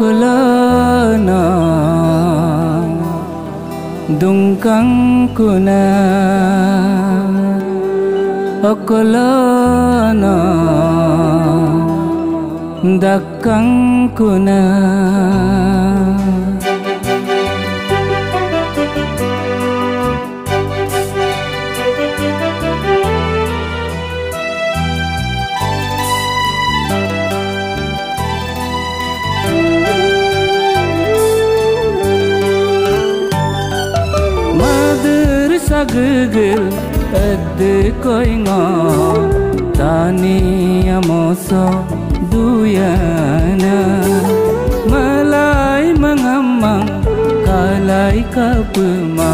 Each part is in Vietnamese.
kulana Dungkang kuna Hakulana Dakang kuna sagugul adde koinga tani amoso duyana malai mangamang kalai kapuma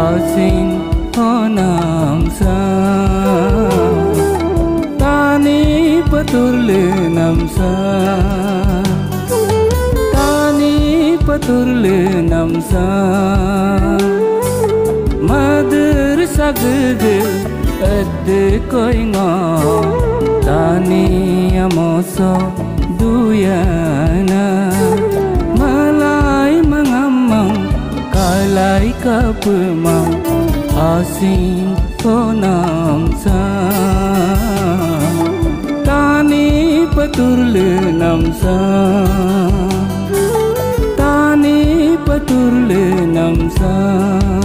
asin honam sa tani paturle namsa, tani paturle namsa madur sagugul adde koinga tani amoso à duyana malai mangamang kalai kapuma asin konam sa. Tani paturle namsa tani paturle namsa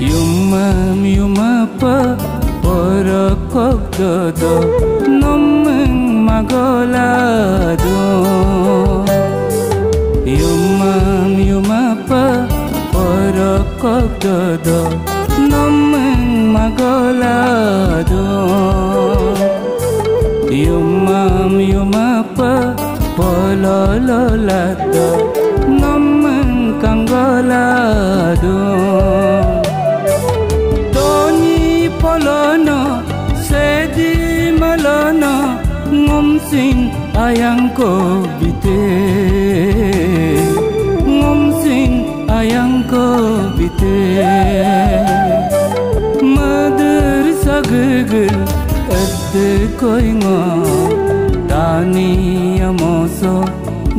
Yumam, yumapa porokok dodo nomeng magolado Yumam, yumapa porokok dodo nomeng magolado Yumam, yumapa do. Ngom sing ayang ko bite ngom sing ayang ko bite madur sagugul koi ngo dani amoso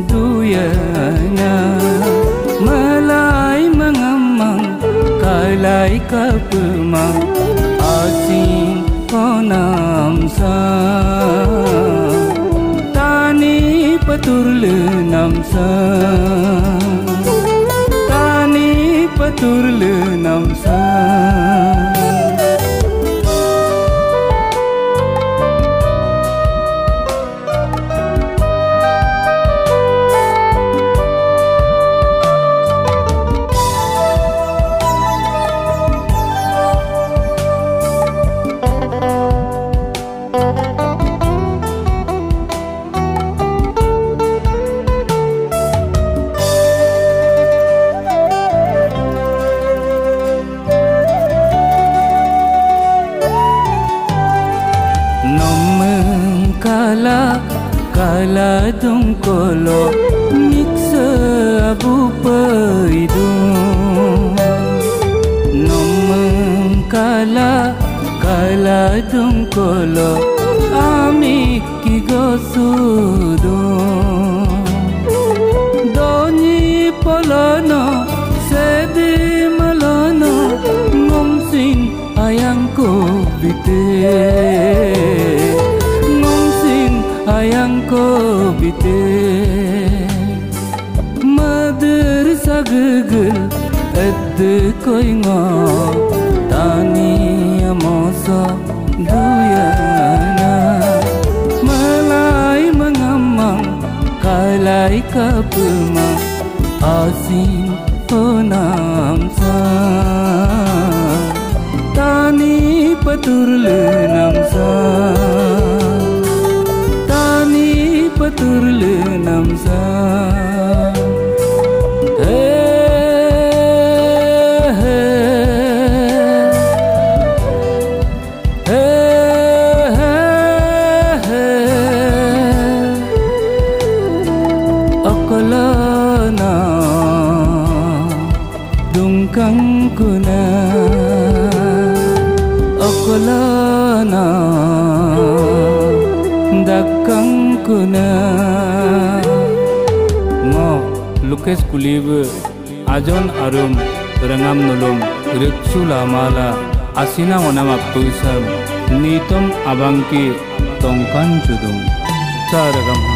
duyana malai mangamang kalai kapma asin konam sa tani paturle nam sa tani paturle kala kala dum kolo mixa abu paidu. Nom kala kala dum kolo ami ki doni polano madur sagugul ad koinga tani amosa duyana malai mangamang kapma asin honam sa tani paturle namsa ku na okolana dakkang ku na ngo lukes kulib ajon arum rangam nulum riksu lamala asina onam appuisam nitom abanki tongkan judum charagam